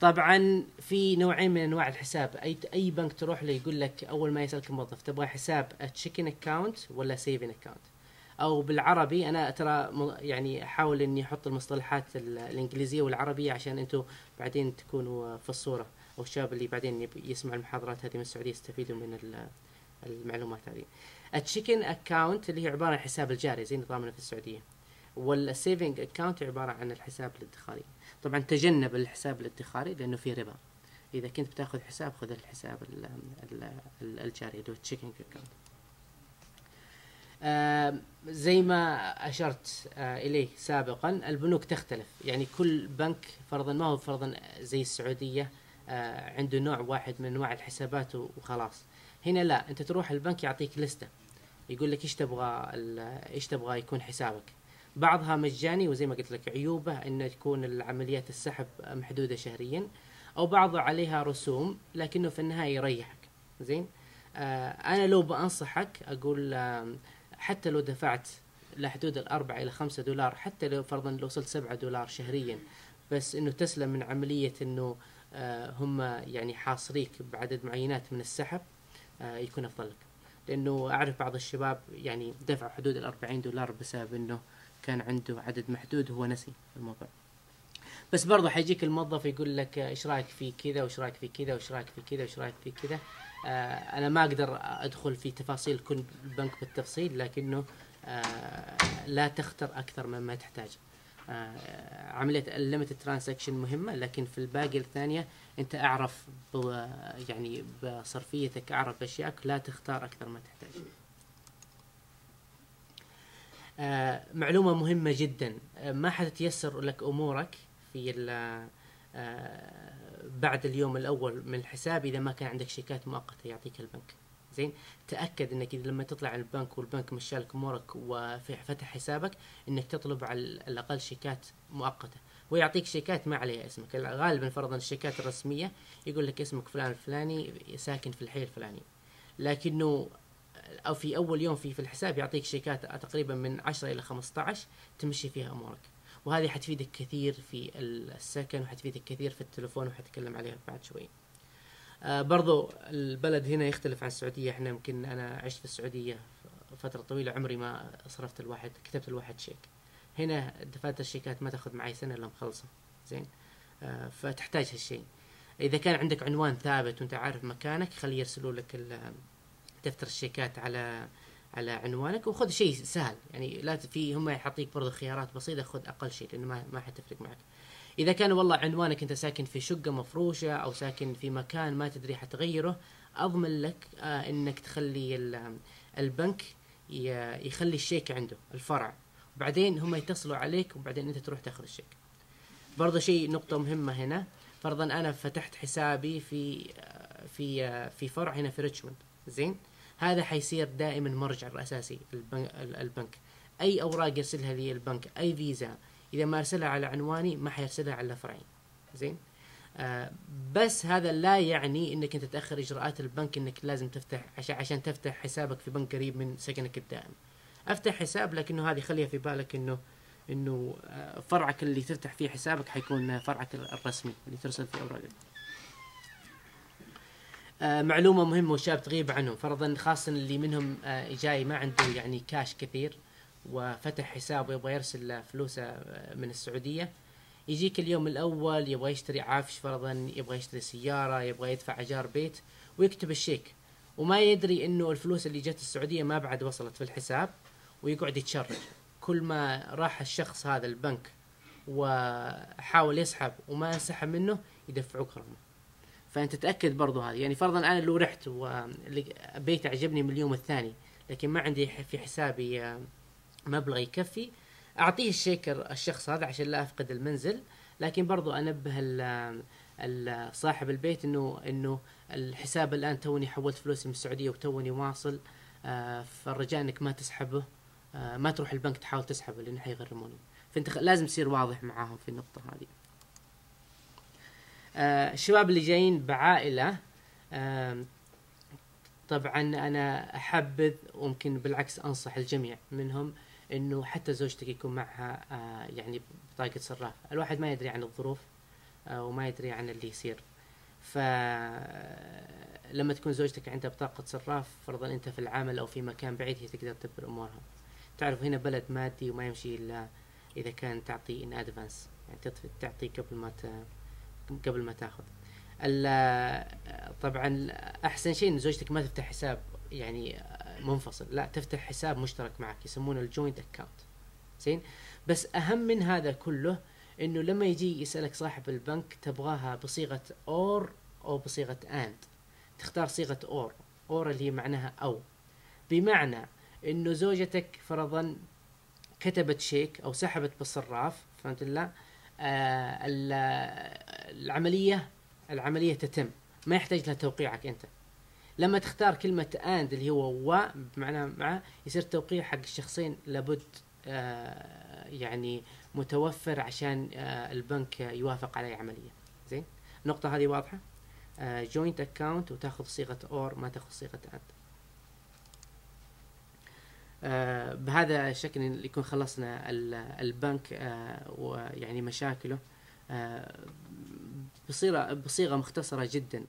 طبعا في نوعين من أنواع الحساب أي أي بنك تروح له يقول لك أول ما يسألك الموظف تبغى حساب checking account ولا saving account أو بالعربي أنا ترى يعني أحاول إني أحط المصطلحات ال- الإنجليزية والعربية عشان أنتم بعدين تكونوا في الصورة أو الشباب اللي بعدين يسمع المحاضرات هذه من السعودية يستفيدوا من ال- المعلومات هذه. ال checking account اللي هي عبارة عن الحساب الجاري زي نظامنا في السعودية. وال saving account عبارة عن الحساب الادخاري. طبعا تجنب الحساب الادخاري لأنه فيه ربا. إذا كنت بتأخذ حساب خذ الحساب ال- ال- ال- الجاري اللي هو ال checking account. آه، زي ما أشرت آه، إليه سابقا البنوك تختلف يعني كل بنك فرضا ما هو فرضا زي السعودية آه، عنده نوع واحد من أنواع الحسابات وخلاص هنا لا أنت تروح البنك يعطيك لستة يقول لك إيش تبغى إيش تبغى يكون حسابك بعضها مجاني وزي ما قلت لك عيوبه إنه تكون العمليات السحب محدودة شهريا أو بعضها عليها رسوم لكنه في النهاية يريحك. زين؟ آه أنا لو بأنصحك أقول آه حتى لو دفعت لحدود الأربعة إلى خمسة دولار حتى لو فرضا لو وصلت سبعة دولار شهريا بس إنه تسلم من عملية إنه آه هم يعني حاصريك بعدد معينات من السحب آه يكون أفضل لك. لأنه أعرف بعض الشباب يعني دفعوا حدود الأربعين دولار بسبب إنه كان عنده عدد محدود وهو نسي الموضوع. بس برضه حيجيك الموظف يقول لك إيش رأيك في كذا؟ وإيش رأيك في كذا؟ وإيش رأيك في كذا؟ وإيش رأيك في كذا؟ آه أنا ما أقدر أدخل في تفاصيل كل بنك بالتفصيل لكنه آه لا تختر أكثر مما تحتاج آه عملية الليمت ترانزاكشن مهمة لكن في الباقي الثانية أنت أعرف يعني بصرفيتك أعرف باشيائك لا تختار أكثر ما تحتاج آه معلومة مهمة جدا. آه ما حتتيسر لك أمورك في آه، بعد اليوم الأول من الحساب إذا ما كان عندك شيكات مؤقتة يعطيك البنك. زين؟ تأكد إنك إذا لما تطلع البنك والبنك مشالك أمورك وفتح حسابك إنك تطلب على الأقل شيكات مؤقتة. ويعطيك شيكات ما عليها اسمك. غالبا فرضا الشيكات الرسمية يقول لك اسمك فلان الفلاني ساكن في الحي الفلاني. لكنه أو في أول يوم في في الحساب يعطيك شيكات تقريبا من 10 إلى 15 تمشي فيها أمورك. وهذه حتفيدك كثير في السكن وحتفيدك كثير في التلفون وحتكلم عليها بعد شوي. آه برضو البلد هنا يختلف عن السعودية. إحنا يمكن أنا عشت في السعودية فترة طويلة عمري ما صرفت الواحد كتبت الواحد شيك. هنا دفاتر الشيكات ما تأخذ معي سنة إلا مخلصة. زين؟ آه فتحتاج هالشيء. إذا كان عندك عنوان ثابت وأنت عارف مكانك خلي يرسلوا لك دفتر الشيكات على على عنوانك وخذ شيء سهل. يعني لا في هم يعطيك برضو خيارات بسيطة خذ أقل شيء لأنه ما ما حتفرق معك. إذا كان والله عنوانك أنت ساكن في شقة مفروشة أو ساكن في مكان ما تدري حتغيره أضمن لك آه إنك تخلي ال- البنك يخلي الشيك عنده الفرع. وبعدين هم يتصلوا عليك وبعدين أنت تروح تاخذ الشيك. برضه شيء نقطة مهمة هنا. فرضا أنا فتحت حسابي في آه، في آه، في فرع هنا في ريتشموند. زين؟ هذا حيصير دائما مرجع الاساسي البنك, البنك. أي أوراق يرسلها لي البنك أي فيزا إذا ما أرسلها على عنواني ما حيرسلها على فرعي زين؟ آه بس هذا لا يعني إنك أنت تاخر اجراءات البنك إنك لازم تفتح عشان عشان تفتح حسابك في بنك قريب من سكنك الدائم. أفتح حساب لكنه هذه خليها في بالك انه إنه آه، فرعك اللي تفتح فيه حسابك حيكون فرعك الرسمي اللي ترسل فيه أوراقك. آه، معلومة مهمة والشباب تغيب عنهم فرضا خاصة اللي منهم آه، جاي ما عنده يعني كاش كثير وفتح حساب ويبغى يرسل فلوسه آه، من السعودية يجيك اليوم الأول يبغى يشتري عفش فرضا يبغى يشتري سيارة يبغى يدفع أجار بيت ويكتب الشيك. وما يدري إنه الفلوس اللي جت السعودية ما بعد وصلت في الحساب ويقعد يتشرج. كل ما راح الشخص هذا البنك وحاول يسحب وما انسحب منه يدفعوك غرامه فأنت تاكد برضو هذه. يعني فرضا أنا لو رحت وبيت عجبني من اليوم الثاني لكن ما عندي في حسابي آه، مبلغ يكفي أعطيه الشيكر الشخص هذا عشان لا أفقد المنزل. لكن برضو أنبه ال- ال- صاحب البيت انه إنه الحساب الآن توني حولت فلوسي من السعودية وتوني واصل آه، فالرجاء إنك ما تسحبه آه، ما تروح البنك تحاول تسحبه لأنه حيغرموني. فأنت لازم تصير واضح معاهم في النقطة هذه. آه، الشباب اللي جايين بعائلة طبعا أنا أحبذ وممكن بالعكس أنصح الجميع منهم إنه حتى زوجتك يكون معها آه، يعني بطاقة صراف. الواحد ما يدري عن الظروف آه، وما يدري عن اللي يصير. ف لما تكون زوجتك عندها بطاقة صراف فرضا أنت في العمل أو في مكان بعيد هي تقدر تدبر أمورها. تعرف هنا بلد مادي وما يمشي إلا إذا كان تعطي ان ادفانس يعني تعطي قبل ما ت... قبل ما تاخذ. طبعا أحسن شيء إن زوجتك ما تفتح حساب يعني منفصل لا تفتح حساب مشترك معك يسمونه ال joint account زين؟ بس أهم من هذا كله إنه لما يجي يسألك صاحب البنك تبغاها بصيغة or أو بصيغة and تختار صيغة or or اللي هي معناها أو. بمعنى إنه زوجتك فرضا كتبت شيك أو سحبت بالصراف فهمت الله؟ آه العملية العملية تتم. ما يحتاج لها توقيعك أنت. لما تختار كلمة and اللي هو و بمعنى مع يصير توقيع حق الشخصين لابد آه يعني متوفر عشان آه البنك يوافق على عملية. زين؟ النقطة هذه واضحة؟ joint آه account وتأخذ صيغة or ما تأخذ صيغة and آه بهذا الشكل يكون خلصنا البنك آه ويعني مشاكله. آه بصيغه بصيغة مختصرة جدا.